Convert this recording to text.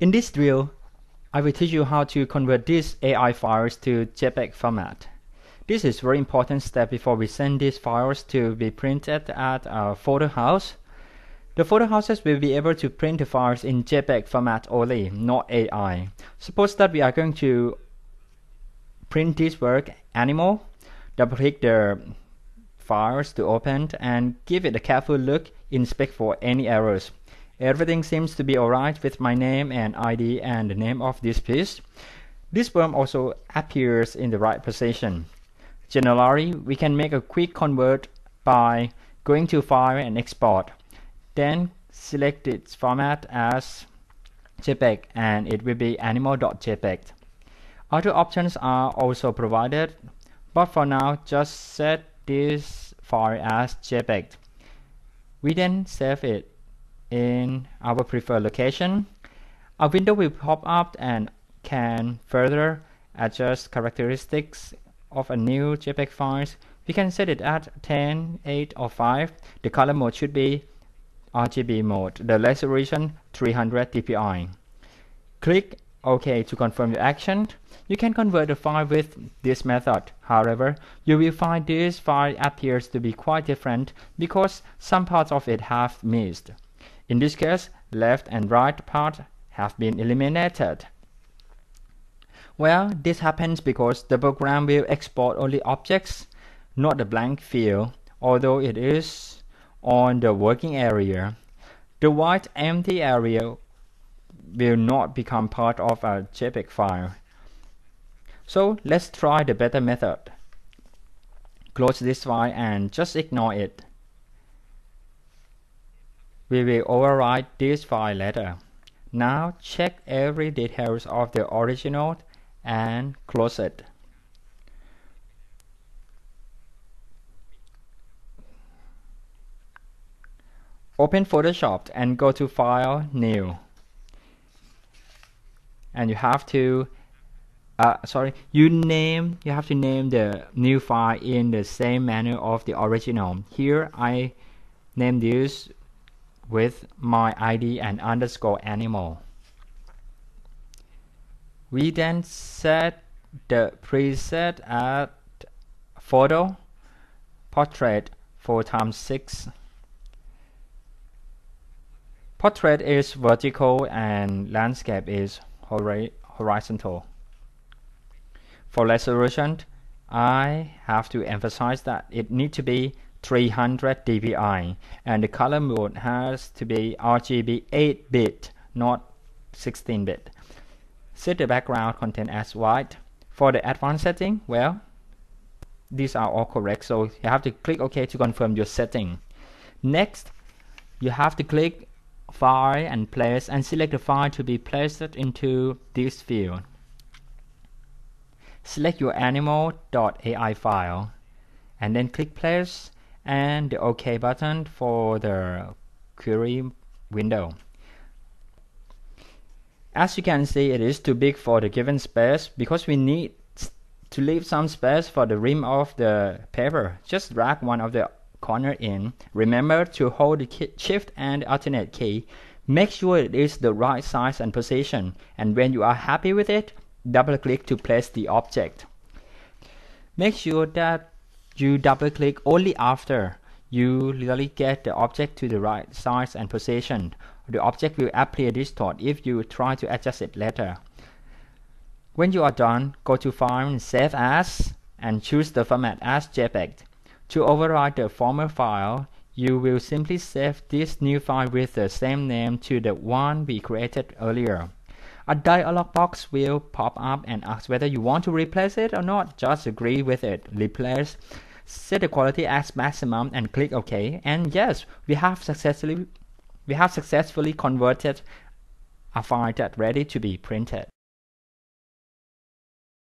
In this drill, I will teach you how to convert these AI files to JPEG format. This is very important step before we send these files to be printed at our photo house. The photo houses will be able to print the files in JPEG format only, not AI. Suppose that we are going to print this work animal, double click the files to open and give it a careful look, inspect for any errors. Everything seems to be alright with my name and ID and the name of this piece. This worm also appears in the right position. Generally, we can make a quick convert by going to File and Export. Then select its format as JPEG and it will be animal.jpg. Other options are also provided, but for now just set this file as JPEG. We then save it in our preferred location. A window will pop up and can further adjust characteristics of a new JPEG file. We can set it at 10, 8 or 5. The color mode should be RGB mode. The resolution 300 dpi. Click OK to confirm your action. You can convert the file with this method. However, you will find this file appears to be quite different because some parts of it have missed. In this case, left and right part have been eliminated. Well, this happens because the program will export only objects, not the blank field, although it is on the working area. The white empty area will not become part of a JPEG file. So let's try the better method. Close this file and just ignore it we will overwrite this file later. Now check every details of the original and close it. Open Photoshop and go to File, New. And you have to, uh, sorry, you name, you have to name the new file in the same manner of the original. Here I name this with my ID and underscore animal. We then set the preset at photo portrait 4 times 6 portrait is vertical and landscape is horizontal for resolution I have to emphasize that it need to be 300 dpi and the color mode has to be RGB 8 bit not 16 bit. Set the background content as white. For the advanced setting well these are all correct so you have to click OK to confirm your setting. Next you have to click file and place and select the file to be placed into this field. Select your animal.ai file and then click place and the OK button for the query window. As you can see, it is too big for the given space because we need to leave some space for the rim of the paper. Just drag one of the corner in. Remember to hold the shift and alternate key. Make sure it is the right size and position. And when you are happy with it, double click to place the object. Make sure that you double click only after you really get the object to the right size and position. The object will appear distorted if you try to adjust it later. When you are done, go to File and Save As and choose the format as JPEG. To override the former file, you will simply save this new file with the same name to the one we created earlier. A dialog box will pop up and ask whether you want to replace it or not. Just agree with it. Replace set the quality as maximum and click OK. And yes we have successfully we have successfully converted a file that ready to be printed